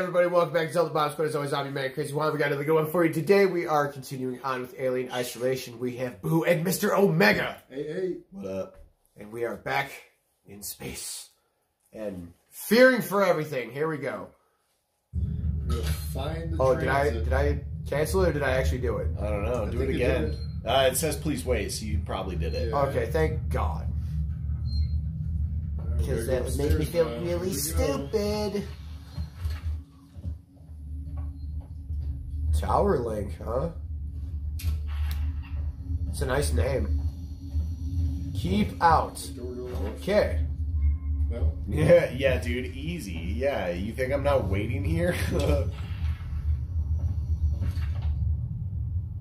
everybody? Welcome back to Zelda Bomb But As always, I'm your man, Crazy Juan. We got another good one for you. Today, we are continuing on with Alien Isolation. We have Boo and Mr. Omega. Hey, hey. What up? And we are back in space. And fearing for everything. Here we go. We're gonna find the Oh, did I did I cancel it or did I actually do it? I don't know. I Do it again. did Uh, it says please wait, so you probably did it. Yeah. Okay, thank God. Because we're that would make me feel now. really Here go. stupid. Tower Link, huh? It's a nice name. Keep out. Door to the left. Okay. No? Yeah, yeah, dude, easy. Yeah, you think I'm not waiting here?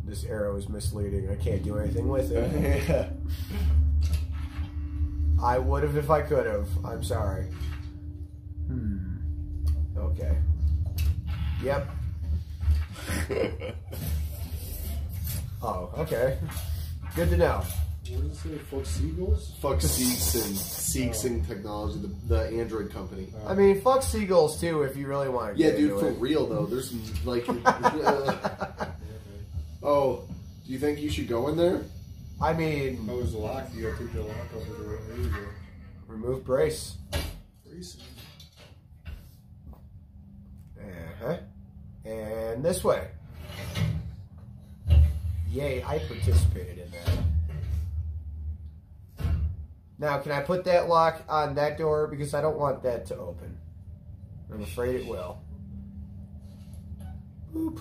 This arrow is misleading. I can't do anything with it. yeah. I would have if I could have. I'm sorry. Hmm. Okay. Yep. Oh, okay. Good to know. What does it say? Fuck seagulls? Fuck Seegson Seeks and Technology, the, the Android company. I mean, fuck seagulls too if you really want to. Yeah, get dude, into for it. real though. There's like, uh, oh, do you think you should go in there? I mean, Oh, there's a lock. You gotta take the lock off the door. There remove brace. Brace. And this way. Yay, I participated in that. Now, can I put that lock on that door? Because I don't want that to open. I'm afraid it will. Boop.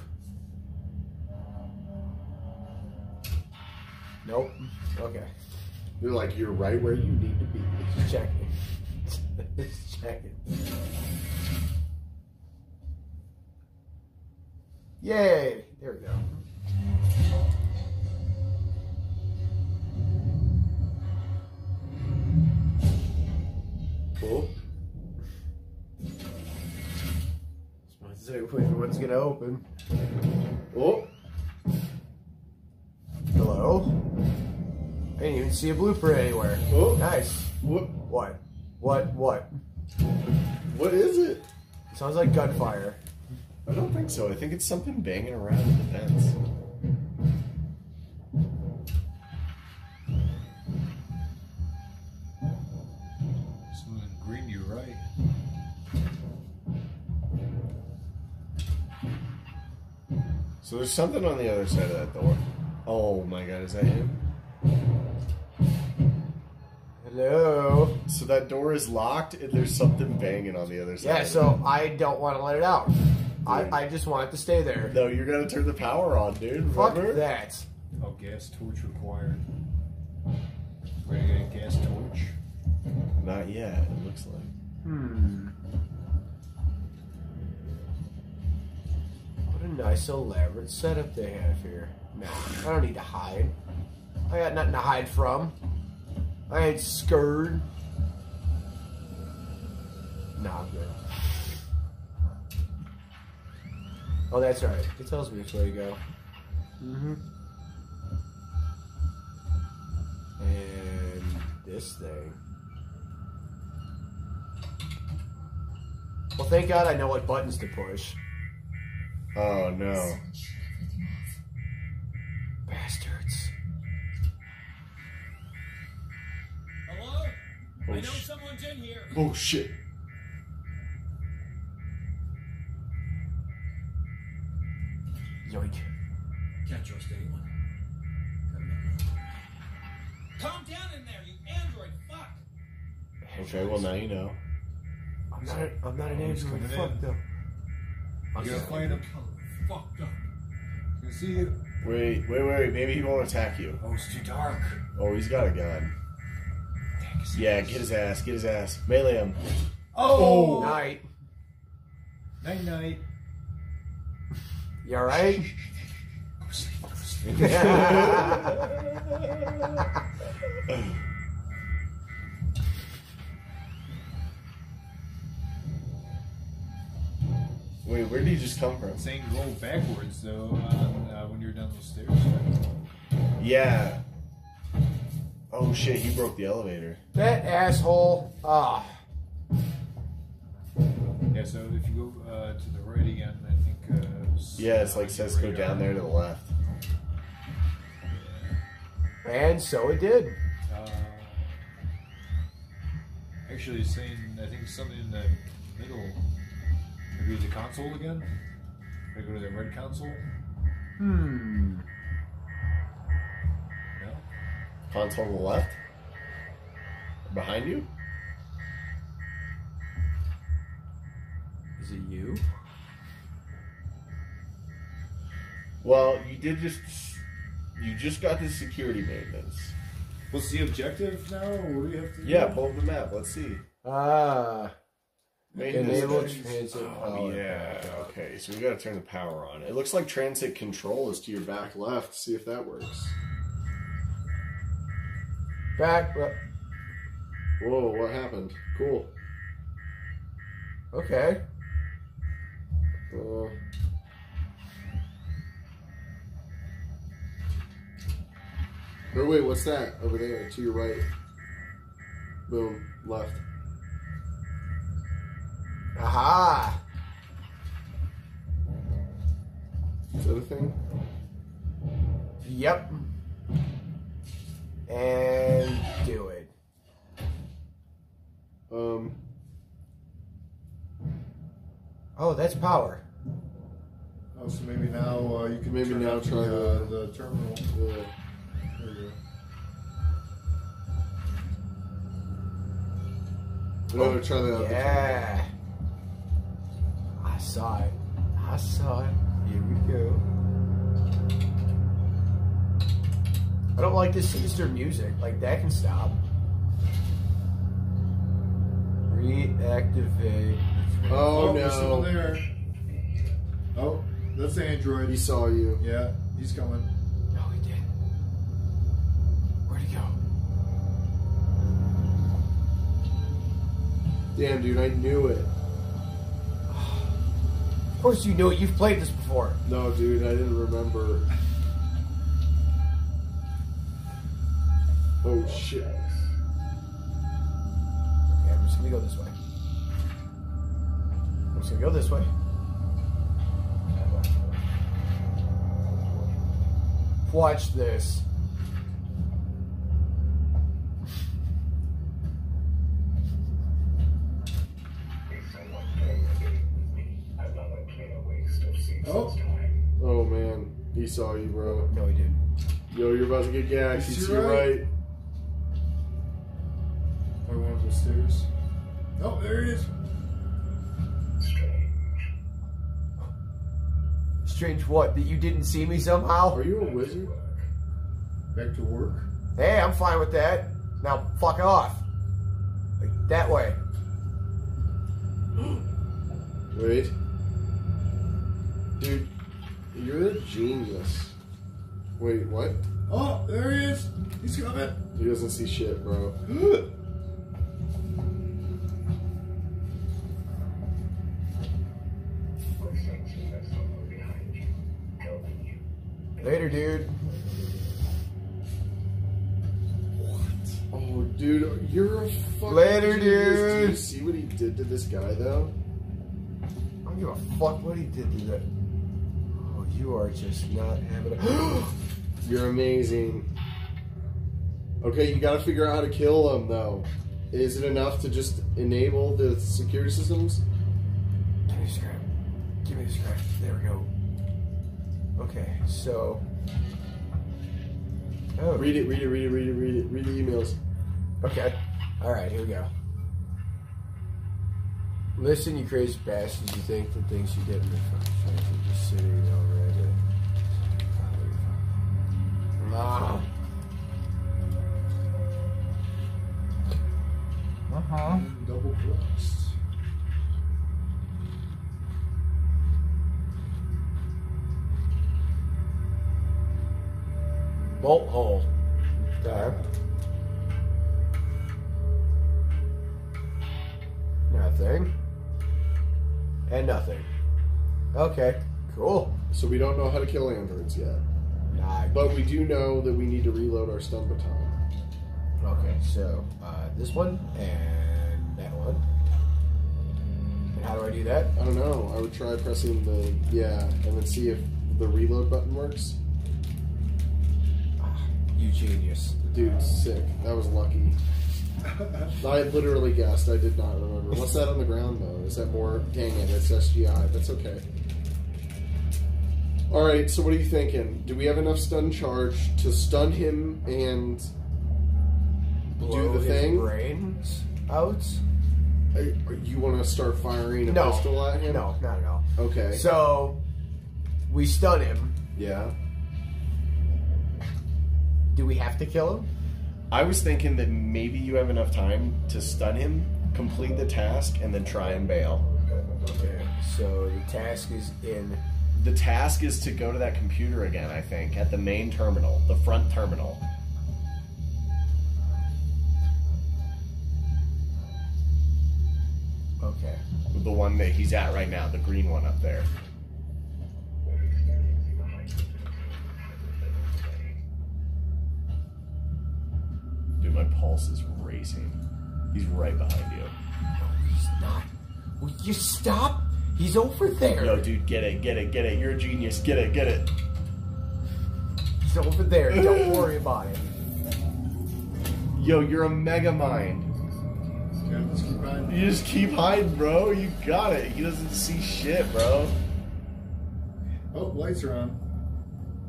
Nope. Okay. You're like, you're right where you need to be. Just checking. Just checking. Yay! There we go. Cool. Let's see which one's gonna open. Oh, Hello? I didn't even see a blueprint anywhere. Oh. Nice. what? What? What? What? What is it? Sounds like gunfire. I don't think so. I think it's something banging around in the fence. Smooth and green, you're right. So there's something on the other side of that door. Oh my god, is that him? Hello? So that door is locked and there's something banging on the other side. Yeah, so I don't want to let it out. Dude. I, I just want it to stay there. No, you're gonna turn the power on, dude. Fuck Remember? that. Oh, gas torch required. Ready to get a gas torch? Not yet, it looks like. Hmm. What a nice elaborate setup they have here. Nah, I don't need to hide. I got nothing to hide from. I ain't scared. Nah, I'm good. Oh, that's right. It tells me which way to go. Mm-hmm. And this thing. Well, thank God I know what buttons to push. Oh no. Bastards. Hello? Oh, I know someone's in here. Oh shit! Calm down in there, you android fuck! Okay, well now you know. I'm not. A, I'm not an oh, He's android. coming Fuck in. though. You gotta find him. Fucked up. You see it? Wait, wait, wait, maybe he won't attack you. Oh, it's too dark. Oh, he's got a gun. Yeah, get his ass, get his ass. Melee him. Oh! Night. Night night. You alright? Go sleep, go sleep. Wait, where did he just come from? Saying roll backwards though on, uh, when you're down those stairs. Right? Yeah. Oh shit, he broke the elevator. that asshole. Ah. Yeah, Yeah, so if you go uh, to the right again, I think. Uh, Yeah, it's like says go down there to the left. And so it did. Uh, actually, it's saying I think something in the middle. Maybe the console again. If I go to the red console. Hmm. No. Console on the left. Behind you? Is it you? Well, you did just. You just got the security maintenance. What's the objective now? What do you have to do? Yeah, pull up the map. Let's see. Ah. Maintenance Enable transit Oh, power. yeah. Okay, so we got to turn the power on. It looks like transit control is to your back left. See if that works. Back. well, Whoa, what happened? Cool. Okay. Uh, or wait, what's that over there to your right? Boom, left. Aha. Is that a thing? Yep. And do it. Um, Oh, that's power. Oh, so maybe now uh, you can Maybe turn now try the, the- uh, the terminal. yeah. There you No, try that out. Yeah. I saw it. I saw it. Here we go. I don't like this sinister music. Like that can stop. Reactivate. Oh, there's someone no. there. Oh, that's the android. He saw you. yeah, he's coming. Damn, dude, I knew it. Of course you knew it. You've played this before. No, dude, I didn't remember. Oh, shit. Okay, I'm just gonna go this way. I'm just gonna go this way. Watch this. Oh, Oh, man. He saw you, bro. No, he didn't. Yo, you're about to get gacked. Is He's to your right? right. or one of the stairs. Oh, there he is. Strange what? That you didn't see me somehow? Are you a wizard? Back to work. Hey, I'm fine with that. Now fuck off. Like that way. Wait. Dude, you're a genius. Wait, what? Oh, there he is. He's coming. He doesn't see shit, bro. Later, dude. What? Oh, dude, you're a fucking Later, genius. Do you dude. see what he did to this guy, though? I don't give a fuck what he did to that. You are just not having a. You're amazing. Okay, you gotta figure out how to kill them though. Is it enough to just enable the security systems? Give me the scrap. Give me the scrap. There we go. Okay, so. Oh. Read it, read it, read it, read it, read it, read the emails. Okay. Alright, here we go. Listen, you crazy bastards. You think the things you did in the fucking are just sitting already. Bolt hole. Okay. Nothing. And nothing. Okay. Cool. So we don't know how to kill androids yet. Nah, But we do know that we need to reload our stun baton. Okay, so uh, this one and that one. And how do I do that? I don't know. I would try pressing the yeah, and then see if the reload button works. You genius. Dude, sick. That was lucky. I literally guessed. I did not remember. What's that on the ground though? Is that more? Dang it! It's SGI. That's okay. All right. So what are you thinking? Do we have enough stun charge to stun him and Blow the his thing? brains out? you want to start firing a No. pistol at him? No, not at all. Okay. So we stun him. yeah. Do we have to kill him? I was thinking that maybe you have enough time to stun him, complete the task, and then try and bail. Okay. So the task is in. The task is to go to that computer again, I think, at the main terminal, the front terminal. Okay. The one that he's at right now, the green one up there. Pulse is racing. He's right behind you. No, He's not. Will you stop? He's over there. Yo, dude, get it, get it, get it. You're a genius. Get it, get it. He's over there. Don't worry about it. Yo, you're a mega mind. Yeah, let's keep on. You just keep hiding, bro. You got it. He doesn't see shit, bro. Oh, lights are on.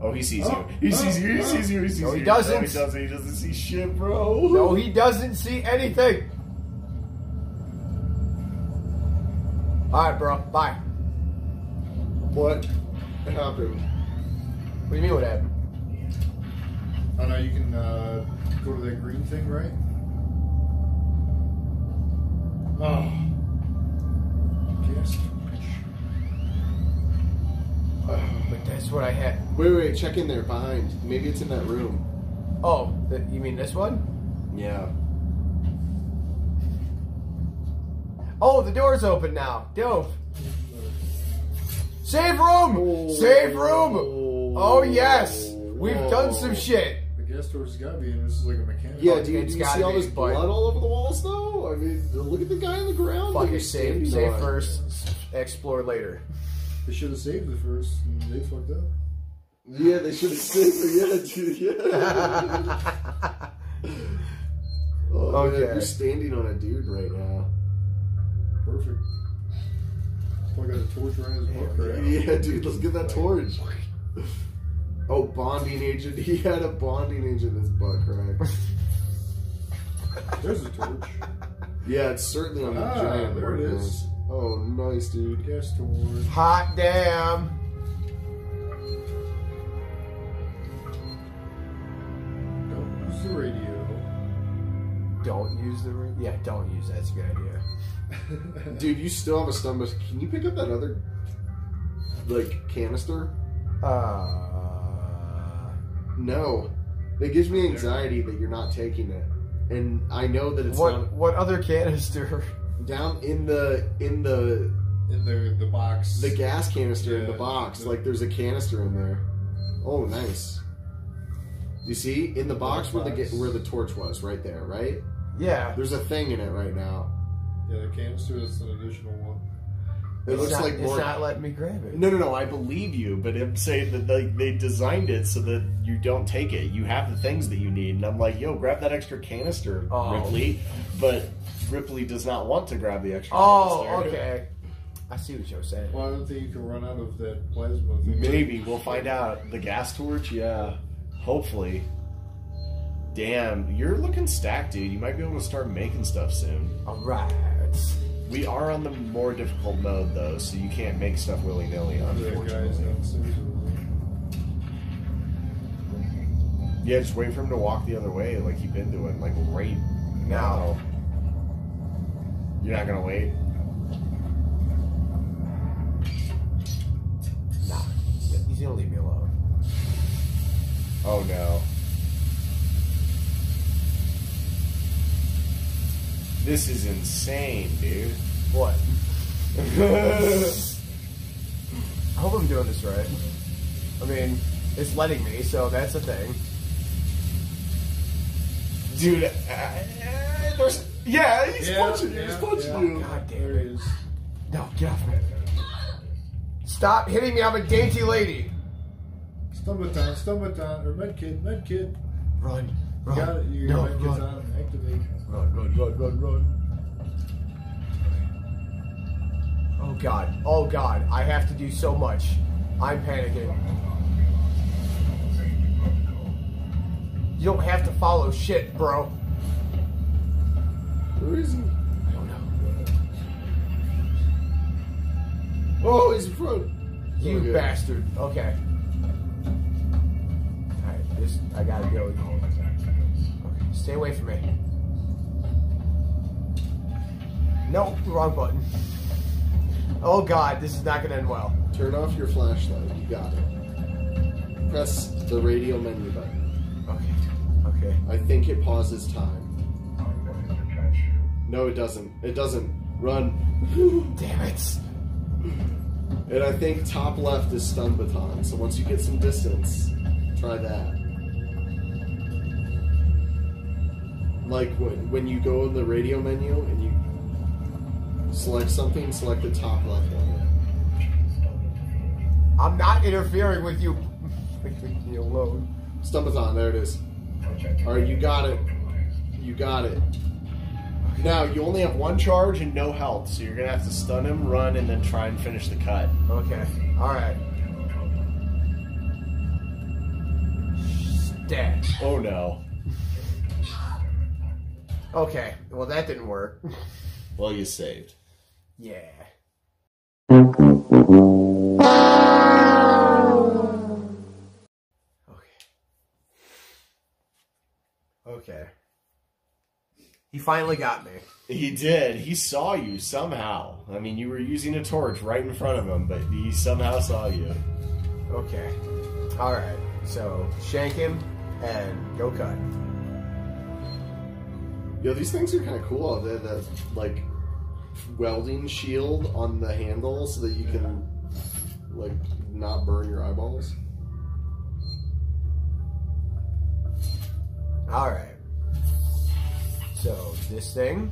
Oh, he sees Oh, you. He sees you. He sees you. He sees No, he you. doesn't. No, he doesn't. He doesn't see shit, bro. No, he doesn't see anything. All right, bro. Bye. What happened? What do you mean? What happened? Oh no, you can uh, go to that green thing, right? Oh. That's what I had. Wait, wait, check in there behind. Maybe it's in that room. Oh, the, you mean this one? Yeah. Oh, the door's open now. Dope. Save room. Save room. Oh yes, we've done some shit. The guest door's got to be in. This is like a mechanic. Yeah, Fuck, do you, it's do you see all be, this but- blood all over the walls, though? I mean, look at the guy on the ground. that Fuck you're it. Save. Save on. first. Explore later. They should have saved the first, and they fucked up. Yeah, they should have saved her. Yeah, dude. Yeah. oh, man, you're standing on a dude right now. Perfect. I got a torch right in his butt crack. Yeah, dude. Let's get that torch. Oh, bonding agent. He had a bonding agent in his butt crack. There's a torch. Yeah, it's certainly on the Ah, giant there it is. work is. Oh, nice, dude. Gas torch. Hot damn. Don't use the radio. Don't use the. radio? yeah, don't use that. That's a good idea. Dude, you still have a stomach. Can you pick up that other, like, canister? Uh. No. It gives me anxiety that you're not taking it. And I know that it's What not what other canister? Down in the in the In the the box. the gas canister in the box. the- like there's a canister in there. Oh, nice. You see in the box where the box. ga- where the torch was, right there, right? Yeah. There's a thing in it right now. Yeah, the canister is an additional one. It It's looks not, like it's more. not letting me grab it. No, no, no. I believe you, but I'm saying that they, they designed it so that you don't take it. You have the things that you need, and I'm like, yo, grab that extra canister, Oh. Ripley. But Ripley does not want to grab the extra. Oh, canister. okay. I see what you're saying. Well, I don't think you can run out of that plasma thing. Maybe we'll find out. The gas torch, yeah. Hopefully. Damn, you're looking stacked, dude. You might be able to start making stuff soon. All right. We are on the more difficult mode though, so you can't make stuff willy nilly. Unfortunately. Yeah, just wait for him to walk the other way, like you've been doing, like right now. You're not gonna wait. Nah. He's gonna leave me alone. Oh no. This is insane, dude. What? I hope I'm doing this right. I mean, it's letting me, so that's a thing. Dude, uh, uh, there's yeah, he's punching you. He's punching yeah. you. God damn There it. it is. No, get off me. Stop hitting me. I'm a dainty lady. Stun baton, Stumbaton, or Medkit, Medkit. Run. Run. You got it. Your no, Medkit's run. on. Activate. Run, run, run, run, run. Oh god. Oh god. I have to do so much. I'm panicking. You don't have to follow shit, bro. Where is he? I don't know. Oh, he's in front. You Okay. bastard. Okay. Alright, this I gotta go. Okay, stay away from me. No, wrong button. Oh god, this is not gonna end well. Turn off your flashlight. You got it. Press the radio menu button. Okay. Okay. I think it pauses time. No, it doesn't. It doesn't. Run. Damn it. And I think top left is stun baton. So once you get some distance, try that. Like when, when you go in the radio menu and you select something, select the top left one. I'm not interfering with you. Leave me alone. Stun baton, there it is. Alright, you got it. You got it. Now you only have one charge and no health, so you're gonna have to stun him, run, and then try and finish the cut. Okay. Alright. Stat. Oh no. Okay. Well, that didn't work. Well, you saved. Yeah. Okay. Okay. He finally got me. He did. He saw you somehow. I mean, you were using a torch right in front of him, but he somehow saw you. Okay. Alright. So, shank him and go cut. Yo, these things are kind of cool. They have that, like, welding shield on the handle so that you can, like, not burn your eyeballs. Alright. So, this thing.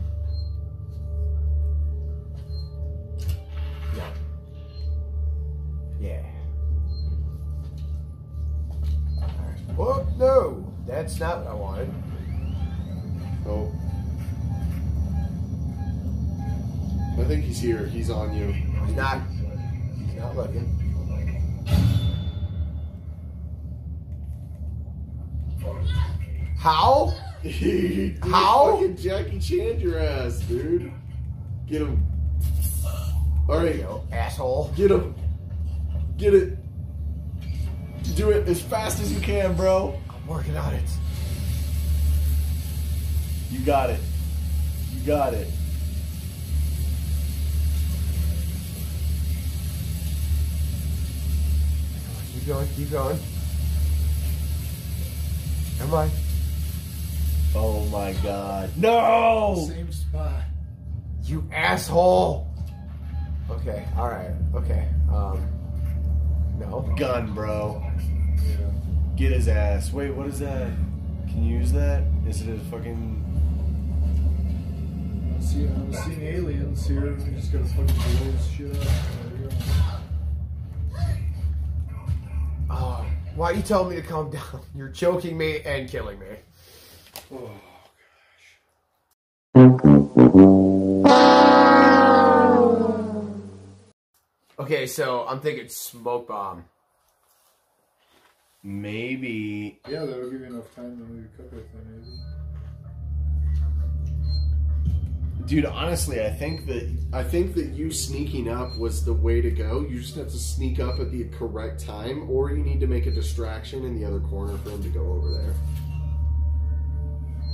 No. Yeah. Alright. Oh, no! That's not what I wanted. Oh. I think he's here. He's on you. He's not. He's not looking. How? Dude, How? Fucking Jackie Chan your ass, dude. Get him. All right, Yo, asshole. get him. Get it. Do it as fast as you can, bro. I'm working on it. You got it. You got it. Keep going, keep going. Come on. Oh my god. No! Same spot. You asshole! Okay, alright, okay. Um, no. Gun, bro. Yeah. Get his ass. Wait, what is that? Can you use that? Is it a fucking. I'm seeing, I'm seeing aliens here. We just gotta fucking blow this shit up. Why are you telling me to calm down? You're choking me and killing me. Oh, Okay, so I'm thinking smoke bomb. Maybe. Yeah, that'll give you enough time to maybe cook that thing, maybe. Dude, honestly, I think that. I think that you sneaking up was the way to go. You just have to sneak up at the correct time, or you need to make a distraction in the other corner for him to go over there.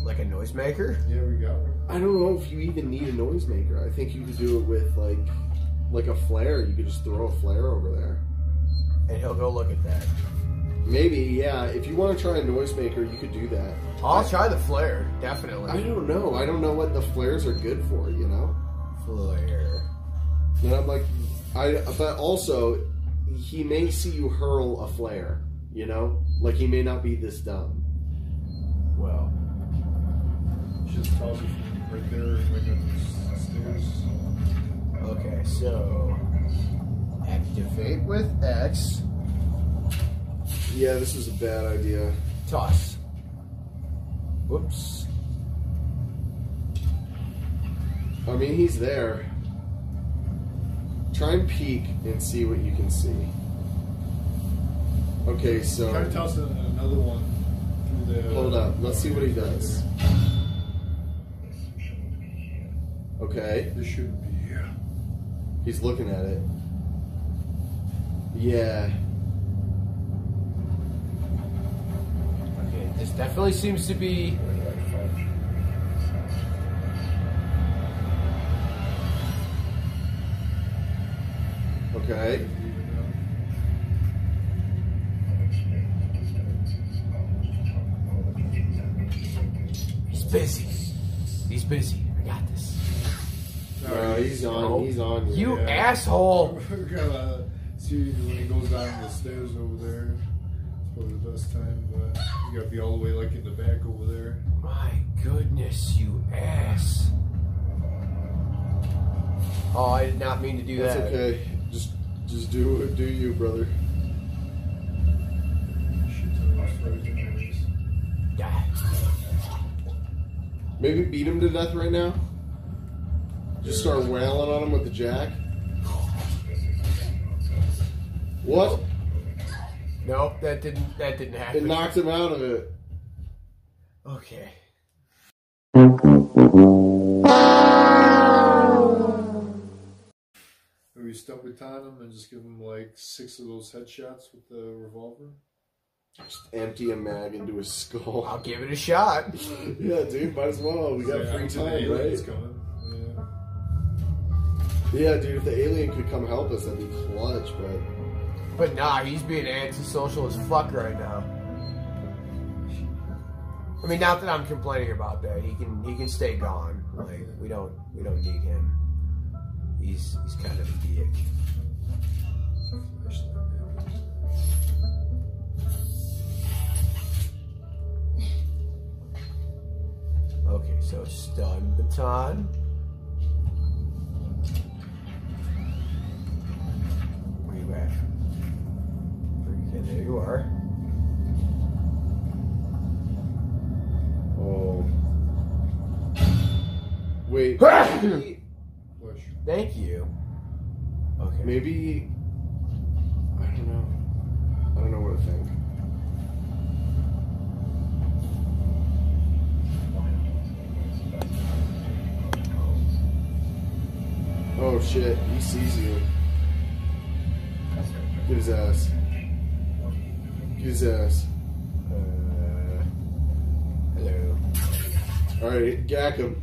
Like a noisemaker? Yeah, we got one. I don't know if you even need a noisemaker. I think you could do it with like like a flare. You could just throw a flare over there. And he'll go look at that. Maybe, yeah. If you want to try a noisemaker, you could do that. I'll try the flare, definitely. I don't know. I don't know what the flares are good for. You know. Flare. And I'm like, I. But also, he may see you hurl a flare. You know, like he may not be this dumb. Well, Just probably from right there, like on stairs. Okay, so activate with X. Yeah, this is a bad idea. Toss. Whoops. I mean, he's there. Try and peek and see what you can see. Okay, so. Try to toss another one through the. hold up. Let's see what he does. Okay, This shouldn't be here. he's looking at it. Yeah, Okay, this definitely seems to be. okay. He's busy. He's busy. I got this. No, he's on. Oh. He's on. You Yeah. asshole! We're gonna see when he goes down the stairs over there. It's probably the best time, but you gotta be all the way like in the back over there. My goodness, you ass. Oh, I did not mean to do That's that. okay. Just, just do do you, brother. Shit ton of frozen anyways. Maybe beat him to death right now. Just start wailing on him with the jack. What? Nope, that didn't. That didn't happen. It happen. knocked him out of it. Okay. Maybe stun baton him and just give him like six of those headshots with the revolver. Just empty a mag into his skull. I'll give it a shot. yeah, dude, might as well. We got Yeah, free until the time, right? coming. Yeah. Yeah, dude, if the alien could come help us, that'd be clutch, but. But nah, he's being antisocial as fuck right now. I mean, not that I'm complaining about that. He can he can stay gone. Like we don't we don't need him. He's he's kind of a dick. Okay, so stun baton. Maybe. I don't know. I don't know what to think. Oh shit, he sees you. Get his ass. Get his ass. Uh, hello. Alright, gack him.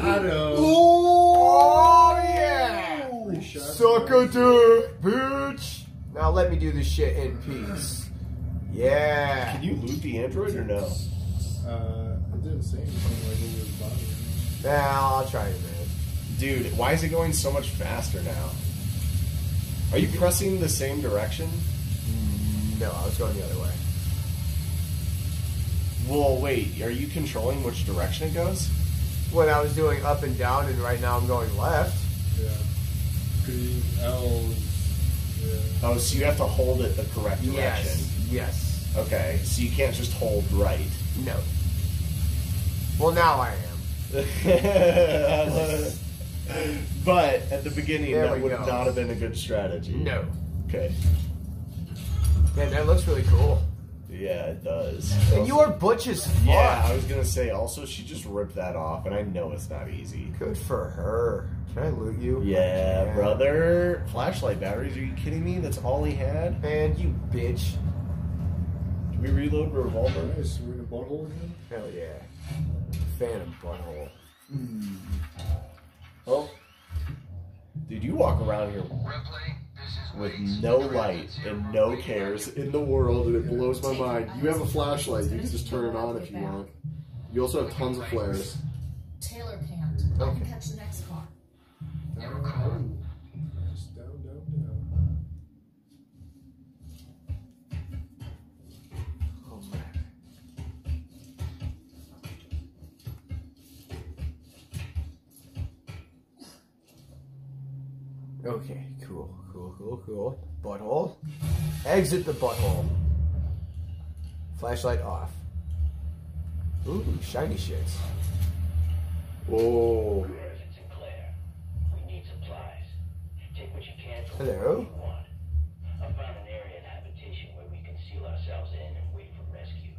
Got him. Oh yeah! Three shots. Suck a dick, bitch! Now let me do this shit in peace. Yeah. Can you loot the android or no? Uh, it didn't say anything like over his body. Now I'll try it, man. Dude, why is it going so much faster now? Are you pressing the same direction? No, I was going the other way. Well, wait, are you controlling which direction it goes? When I was doing up and down, and right now I'm going left. Yeah. Green L's. Yeah. Oh, so you have to hold it the correct direction. Yes. Yes. Okay, so you can't just hold right. No. Well, now I am. but at the beginning, There that would go. not have been a good strategy. No. Okay. Man, that looks really cool. Yeah, it does. And you are butch as fuck. Yeah, I was gonna say. Also, she just ripped that off, and I know it's not easy. Good for her. Can I loot you? Yeah, Yeah. brother. Flashlight batteries? Are you kidding me? That's all he had. Man, you bitch. Did we reload the revolver? Nice. We're in a butthole again. Hell yeah. Phantom butthole. Hmm. Oh. dude, you walk around here with no light and no cares. in the world, and it blows my mind. You have a flashlight. You can just turn it on if you want. You also have tons of flares. Taylor can't. I can catch the next car. Okay, cool, cool, cool, cool. Butthole. Exit the butthole. Flashlight off. Ooh, shiny shits. Oh, President Sinclair, we need supplies. Take what you Hello? want. I found an area in habitation where we can seal ourselves in and wait for rescue.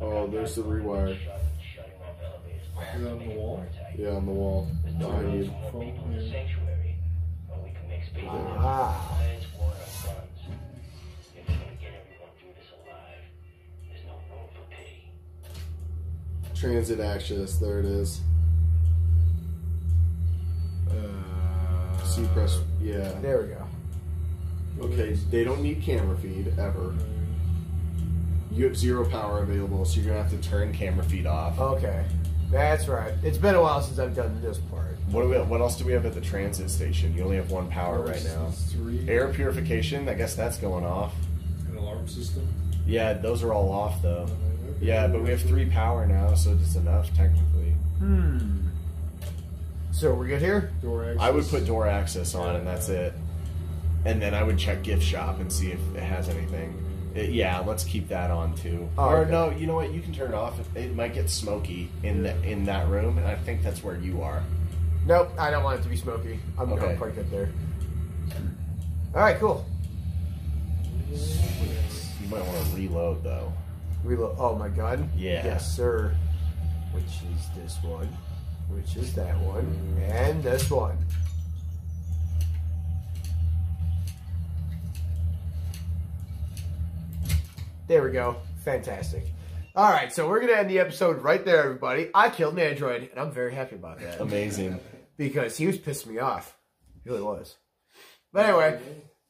oh, there's the rewire. Shut, shutting off elevators. Is that on the wall? Yeah, on the wall There's no behind room you. We can make space. Ah. Plans, water, funds. If we're gonna get everyone through this alive, there's no room for pity. Transit access. There it is. Uh, you press. Yeah. There we go. Okay. They don't need camera feed ever. You have zero power available, so you're gonna have to turn camera feed off. Okay. That's right. It's been a while since I've done this part. What do we? What else do we have at the transit station? You only have one power right now. Three. Air purification. I guess that's going off. An alarm system. Yeah, those are all off though. Okay. Yeah, but we have three power now, so it's enough technically. Hmm. So we're good here? Door access. I would put door access on, and that's it. And then I would check gift shop and see if it has anything. It- yeah, let's keep that on too. Oh, or okay. no, you know what? You can turn it off. It, might get smoky in the, in that room, and I think that's where you are. Nope, I don't want it to be smoky. I'm Okay. going quite good there. All right, cool. You might want to reload though. Reload. Oh, my gun? Yeah. Yes, sir. Which is this one? Which is that one? And this one. There we go. Fantastic. All right, so we're going to end the episode right there, everybody. I killed an android, and I'm very happy about that Amazing. because he was pissing me off. He really was. But anyway,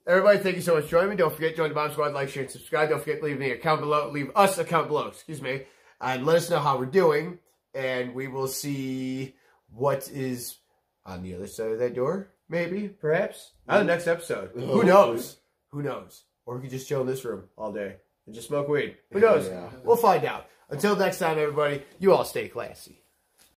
everybody, thank you so much for joining me. Don't forget, join the Bomb Squad, like, share, and subscribe. Don't forget, leave me a comment below. Leave us a comment below, excuse me. And let us know how we're doing. And we will see what is on the other side of that door. Maybe, perhaps. On the next episode. Who knows? Who knows? Or we could just chill in this room all day and just smoke weed. Who knows? Yeah. We'll find out. Until next time, everybody, you all stay classy.